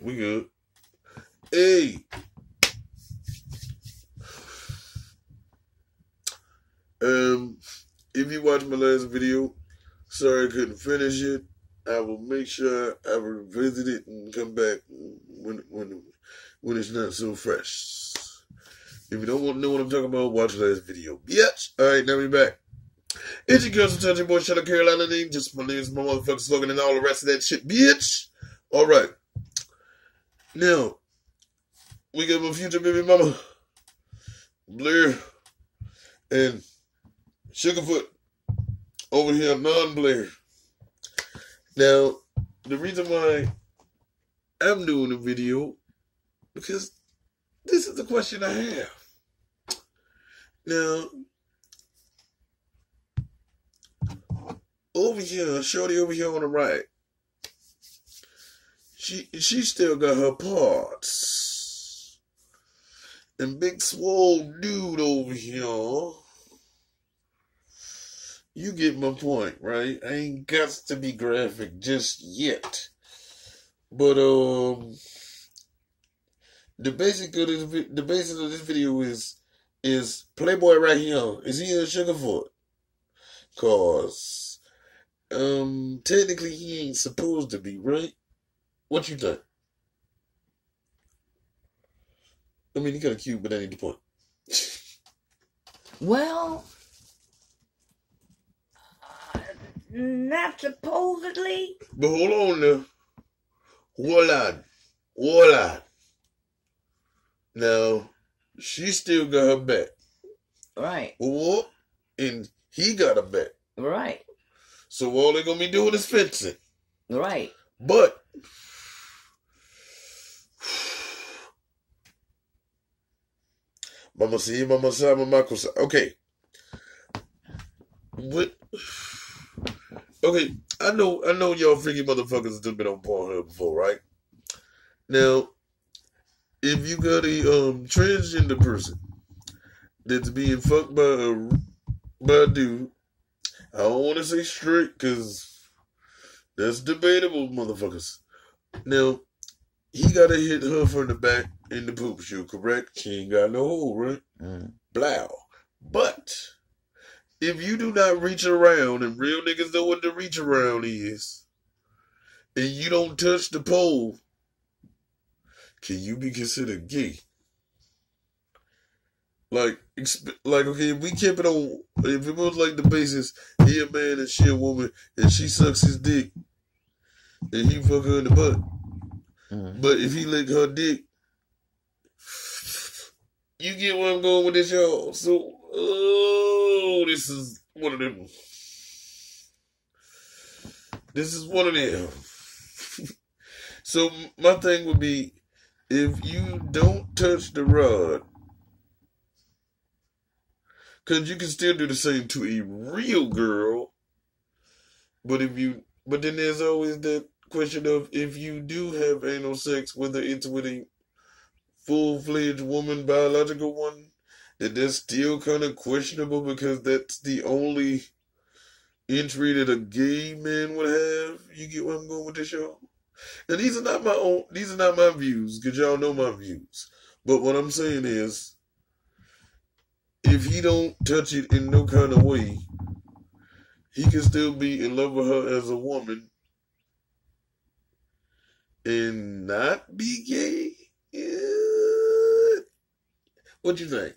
we good. Hey. Um, if you watched my last video, sorry I couldn't finish it. I will make sure I revisit it and come back when when when it's not so fresh. If you don't want to know what I'm talking about, watch last video. Bitch. Alright, now we back. It's your girl, some touchy boy, Shut Carolina name. Just my name's my motherfucking slogan and all the rest of that shit, bitch. Alright. Now, we got my future baby mama, Blair, and Sugarfoot over here, non Blair. Now, the reason why I'm doing a video, because this is the question I have. Now, over here, Shorty over here on the right, she she still got her parts. And big swole dude over here. You get my point, right? I ain't got to be graphic just yet. But um the basic of this, the basic of this video is is Playboy right here. Is he a Sugarfoot? Cause um technically he ain't supposed to be, right? What you think? I mean he got a cute, but that ain't the point. Well, uh, not supposedly. But hold on now. Hold on. Hold on. Now, she still got her back. Right, Or, and he got a back. right, So all they're gonna be doing is fencing. right. But Mama see, Mama say, Mama say. Okay. What? Okay, I know, I know y'all freaky motherfuckers have been on Pornhub before, right? Now, if you got a um transgender person that's being fucked by a by a dude, I don't want to say straight because that's debatable, motherfuckers. Now, he gotta hit her from the back in the poop shoe, correct? She ain't got no hole, right? Mm. Blow. But if you do not reach around, and real niggas know what the reach around is, and you don't touch the pole, can you be considered gay? Like, exp- like okay, if we keep it on, if it was like the basis, he a man and she a woman, and she sucks his dick, and he fuck her in the butt. Mm. But if he lick her dick, you get where I'm going with this, y'all. So, oh, this is one of them. This is one of them. so my thing would be, if you don't touch the rod, because you can still do the same to a real girl, but if you, but then there's always that question of if you do have anal sex, whether it's with a full fledged woman, biological one, that that's still kind of questionable because that's the only entry that a gay man would have. You get where I'm going with this, show? And these are not my own. These are not my views because y'all know my views. But what I'm saying is, if he don't touch it in no kind of way, he can still be in love with her as a woman and not be gay? Uh, what you think?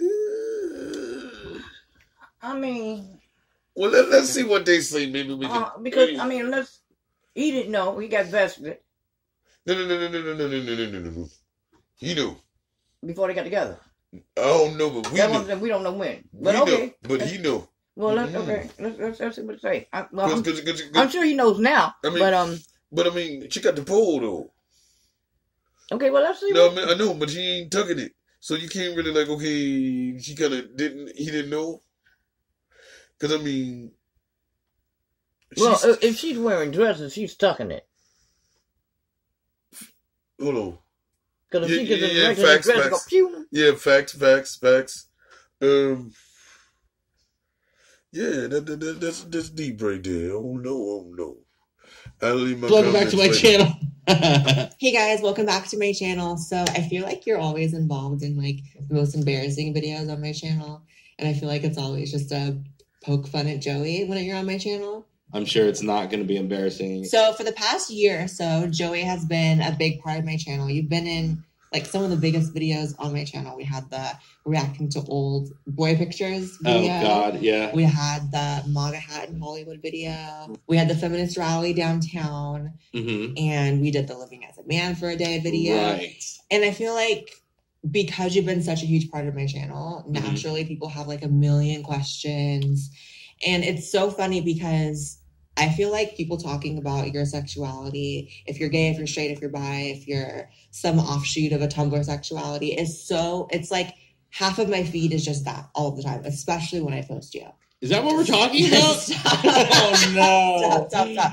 Uh, I mean, well, let, let's see what they say. Maybe we can. uh, because I mean, unless he didn't know, he got vested no, no, no, no, no, no, no, no, no, no, no. He knew. before they got together. I don't know, but we That knew. we don't know when. We But know, okay. but he knew. Well, let's Mhm. okay. Let's, let's, let's see what it say. I, well, I'm, Cause, cause, cause, I'm sure he knows now. I mean- but um, but I mean, she got the pole though. okay. Well, let's see. No, I, mean, I know, but she ain't tucking it, so you can't really like. Okay, she kind of didn't. He didn't know. Cause I mean, well, she's- if she's wearing dresses, she's tucking it. hold on. Because if Yeah, she gets yeah, yeah, facts, dress, go facts. pew. Yeah, facts, facts, facts. Um, yeah, that, that, that that's that's deep right there. Oh no, oh no. I leave my Welcome back to my comments later. channel. Hey guys, welcome back to my channel. So I feel like you're always involved in like the most embarrassing videos on my channel. And I feel like it's always just a poke fun at Joey when you're on my channel. I'm sure it's not going to be embarrassing. So for the past year or so, Joey has been a big part of my channel. You've been in like some of the biggest videos on my channel. We had the reacting to old boy pictures oh. God, yeah. We had the MAGA hat in Hollywood video. We had the feminist rally downtown. hmm And we did the living as a man for a day video. Right. And I feel like because you've been such a huge part of my channel, Mhm. naturally people have like a million questions. And it's so funny because I feel like people talking about your sexuality, if you're gay, if you're straight, if you're bi, if you're some offshoot of a Tumblr sexuality, is so, it's like half of my feed is just that all the time, especially when I post you. Is that what we're talking about? Stop. oh no. Stop, stop, stop.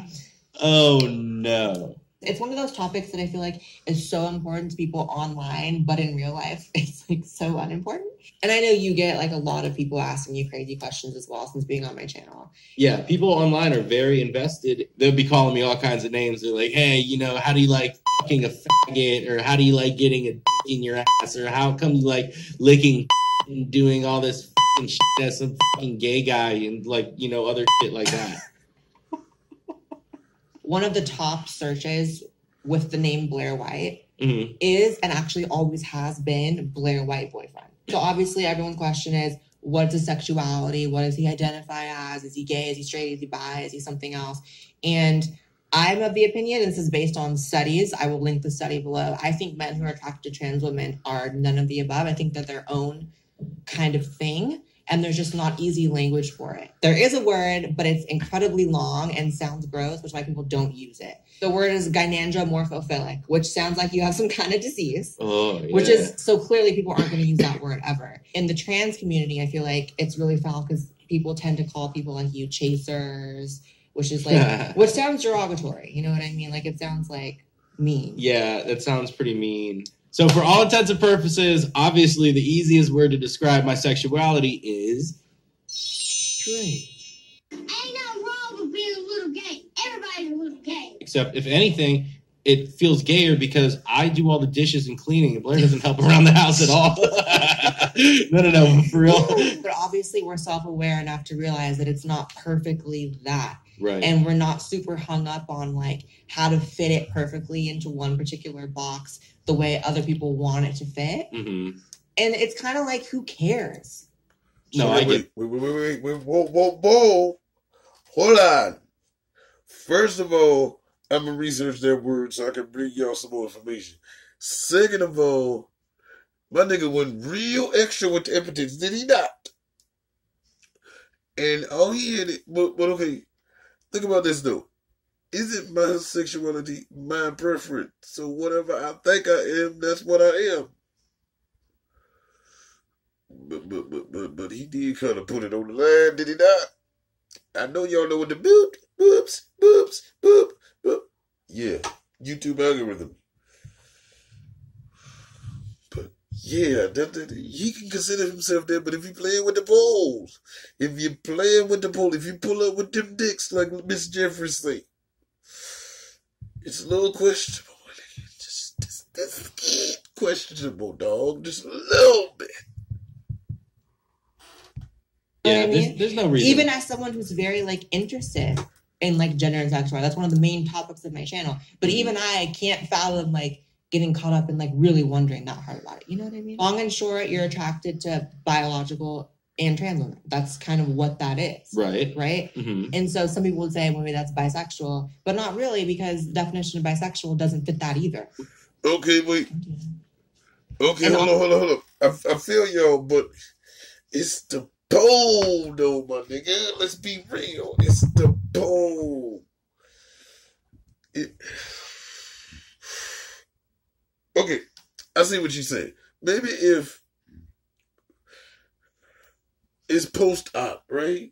Oh no. It's one of those topics that I feel like is so important to people online, but in real life, it's like so unimportant. And I know you get like a lot of people asking you crazy questions as well since being on my channel. Yeah, people online are very invested. They'll be calling me all kinds of names. They're like, "Hey, you know, how do you like fucking a faggot, or how do you like getting a in your ass, or how come you like licking and doing all this fucking shit as some fucking gay guy and like you know other shit like that." One of the top searches with the name Blair White hmm is and actually always has been Blair White boyfriend. So obviously everyone's question is what's his sexuality? What does he identify as? Is he gay? Is he straight? Is he bi? Is he something else? And I'm of the opinion, and this is based on studies. I will link the study below. I think men who are attracted to trans women are none of the above. I think that their own kind of thing, and there's just not easy language for it. There is a word, but it's incredibly long and sounds gross, which is why people don't use it. The word is gynandromorphophilic, which sounds like you have some kind of disease Oh, yeah. which is so clearly people aren't going to use that word ever. In the trans community, I feel like it's really foul because people tend to call people like you chasers, which is like, which sounds derogatory. You know what I mean? Like it sounds like mean. Yeah, that sounds pretty mean. So, for all intents and purposes, obviously, the easiest word to describe my sexuality is straight. Ain't nothing wrong with being a little gay. Everybody's a little gay. Except, if anything, it feels gayer because I do all the dishes and cleaning, and Blair doesn't help around the house at all. no, no, no, for real. but obviously, we're self aware enough to realize that it's not perfectly that. Right. And we're not super hung up on like how to fit it perfectly into one particular box the way other people want it to fit. hmm And it's kind of like, who cares? No, So I wait, get- wait, wait, wait, wait, wait, whoa, whoa, whoa. Hold on. First of all, I'm gonna research that word so I can bring y'all some more information. Second of all, my nigga went real extra with the epithets, did he not? And all he had, it, but, but okay, think about this though. Is it my sexuality my preference? So whatever I think I am, that's what I am. But but but but but he did kind of put it on the line, did he not? I know y'all know what the boop boops boops boop boop. Yeah, YouTube algorithm. But yeah, that, that he can consider himself that. But if you playing with the polls, if you playing with the poll, if you pull up with them dicks like Miss Jeffries say, it's a little questionable. Just, just, just questionable, dog. Just a little bit. Yeah, there's, there's no reason. Even as someone who's very like interested in like gender and sexuality, that's one of the main topics of my channel. But Mhm. even I can't fathom like getting caught up in like really wondering that hard about it. You know what I mean? Long and short, you're attracted to biological and trans women. That's kind of what that is. right. Right? hmm And so some people would say, well, maybe that's bisexual, but not really because the definition of bisexual doesn't fit that either. Okay, wait. Okay, And hold on, hold on, hold on. I, I feel y'all, but it's the pole, though, my nigga. Let's be real. It's the pole. It... Okay, I see what you're saying. Maybe if it's post op, right?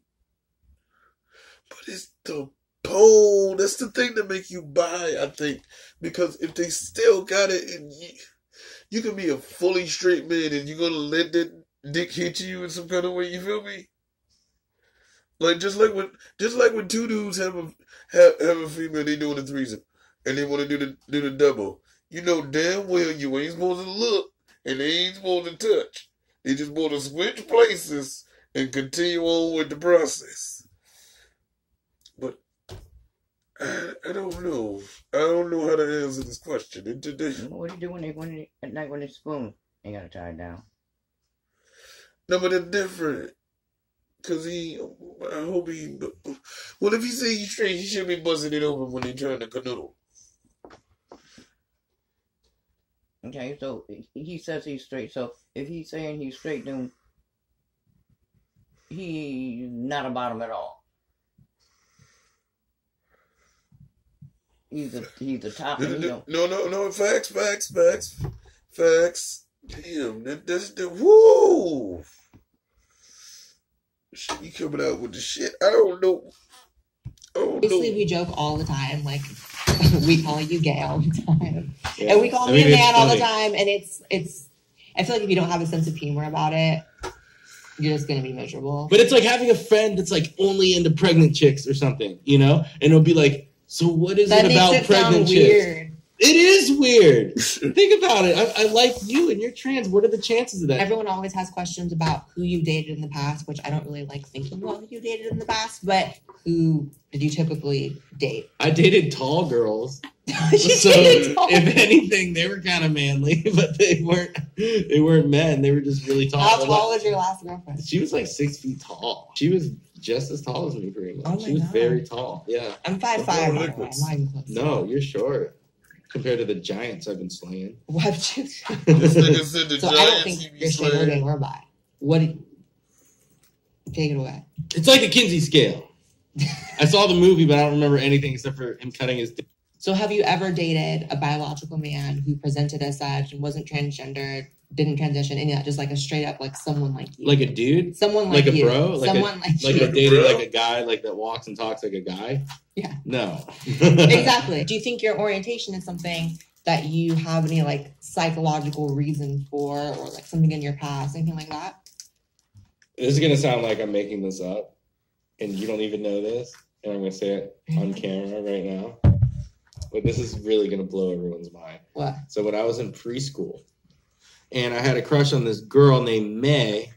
But it's the pole. That's the thing that make you buy, I think. Because if they still got it, and you, you can be a fully straight man, and you're gonna let that dick hit you in some kind of way. You feel me? Like just like when just like when two dudes have a have, have a female, they doing a threesome, and they want to do the do the double. You know damn well you ain't supposed to look, and they ain't supposed to touch. They just supposed to switch places and continue on with the process. But I, I don't know. I don't know how to answer this question. It, it, it- What do you do when they when they, at night when they spoon? They gotta tie it down. No, but it's different. Cause he, I hope he. Well, if he say he's straight, he should be busting it open when they trying to canoodle. Okay, so he says he's straight. So if he's saying he's straight, then he's not a bottom at all. He's a he's a top, and he No, don't. no, no, no. Facts, facts, facts, facts. Damn, that, that's the woo. Shit, you coming out with the shit? I don't know. I don't Obviously, know. we joke all the time. Like we call you gay all the time, Yeah. and we call I me mean, a man all the time. And it's it's. I feel like if you don't have a sense of humor about it, you're just gonna be miserable. But it's like having a friend that's like only into pregnant chicks or something, you know? And it'll be like, so what is that it about pregnant chicks? weird. It is weird. Think about it. I, I like you and you're trans. What are the chances of that? Everyone always has questions about who you dated in the past, which I don't really like thinking about who you dated in the past. But who did you typically date? I dated tall girls. You so dated tall- if anything, they were kind of manly, but they weren't. They weren't men. They were just really tall. How Like, tall was your last girlfriend? She was like six feet tall. She was just as tall as me, pretty much. Oh my she was God. very tall. Yeah. I'm five my by the I'm not even close. No, you're short compared to the giants I've been slaying. What? This nigga said the So I don't think he be you're straight or slaying. gay or bi. What? Did, take it away. It's like a Kinsey scale. I saw the movie, but I don't remember anything except for him cutting his. dick. So have you ever dated a biological man who presented as such and wasn't transgender, didn't transition, any of that? Just like a straight up like someone like you, Like a dude, someone like, like a you, bro? Like a- someone like, like you. I dated Bro. like a guy like that walks and talks like a guy. Yeah. No. exactly. Do you think your orientation is something that you have any like psychological reason for, or like something in your past, anything like that? This is gonna sound like I'm making this up, and you don't even know this, and I'm gonna say it mm-hmm. on camera right now. But this is really gonna blow everyone's mind. What? So when I was in preschool, and I had a crush on this girl named May,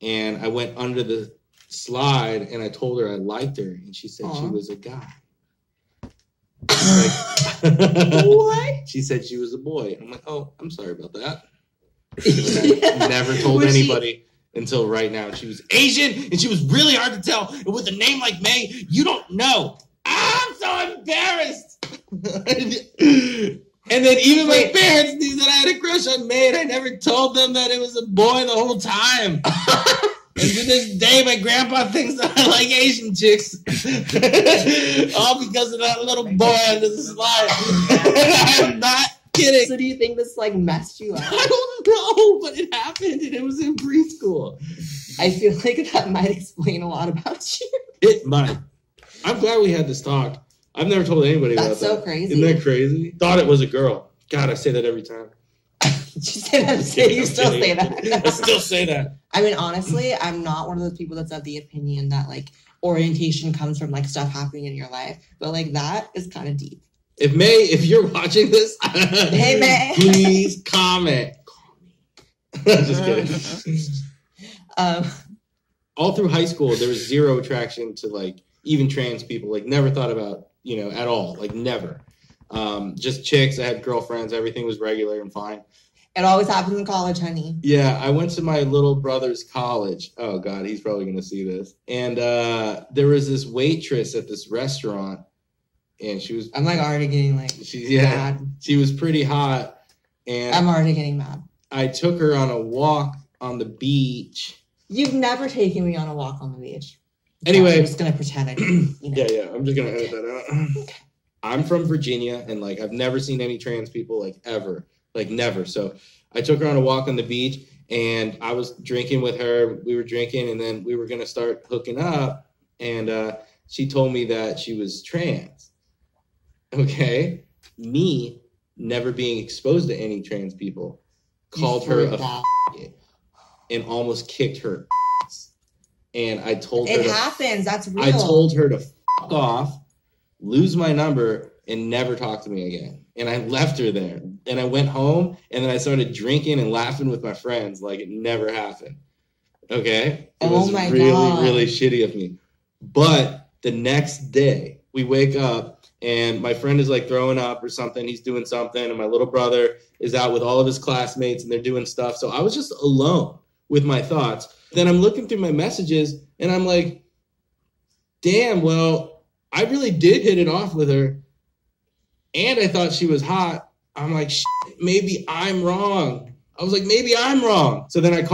and I went under the slide and I told her I liked her, and she said she was a guy. Like- what? she said she was a boy. I'm like, oh, I'm sorry about that. Never, never told Was she- anybody until right now. She was Asian and she was really hard to tell. And with a name like May, you don't know. I'm so embarrassed. and then even my parents knew that I had a crush on May, I never told them that it was a boy the whole time. And to this day, my grandpa thinks that I like Asian chicks. All because of that little boy under the slide. I'm not kidding. So do you think this like messed you up? I don't know, but it happened and it was in preschool. I feel like that might explain a lot about you. It might. I'm glad we had this talk. I've never told anybody That's about so that. crazy. Isn't that crazy? Thought it was a girl. God, I say that every time. You say that? Kidding, you I'm still kidding, say I'm. I that? still say that. I mean, honestly, I'm not one of those people that's of the opinion that like orientation comes from like stuff happening in your life, but like that is kind of deep. If May, if you're watching this, Hey, May. please comment. Just kidding. Um, all through high school there was zero attraction to like even trans people like never thought about you know at all like never um just chicks i had girlfriends everything was regular and fine it always happens in college, honey. yeah i went to my little brother's college oh god he's probably gonna see this and uh there was this waitress at this restaurant and she was I'm like already getting like she yeah mad. she was pretty hot and I'm already getting mad. i took her on a walk on the beach You've never taken me on a walk on the beach. Anyway. I'm just gonna pretend I didn't. You know. Yeah, yeah. I'm just gonna edit that out. I'm from Virginia, and like I've never seen any trans people like ever, like never. So I took her on a walk on the beach, and I was drinking with her. We were drinking, and then we were gonna start hooking up, and uh, she told me that she was trans. Okay, me never being exposed to any trans people, called her a f- and almost kicked her. ass. And I told her It to happens. That's real. I told her to fuck off, lose my number, and never talk to me again. And I left her there. And I went home and then I started drinking and laughing with my friends like it never happened. Okay? It Oh was really, God. really shitty of me. But the next day, we wake up and my friend is like throwing up or something. He's doing something, and my little brother is out with all of his classmates and they're doing stuff. So I was just alone with my thoughts. Then I'm looking through my messages and I'm like, damn, well, I really did hit it off with her. And I thought she was hot. I'm like, maybe I'm wrong. I was like, maybe I'm wrong. So then I called.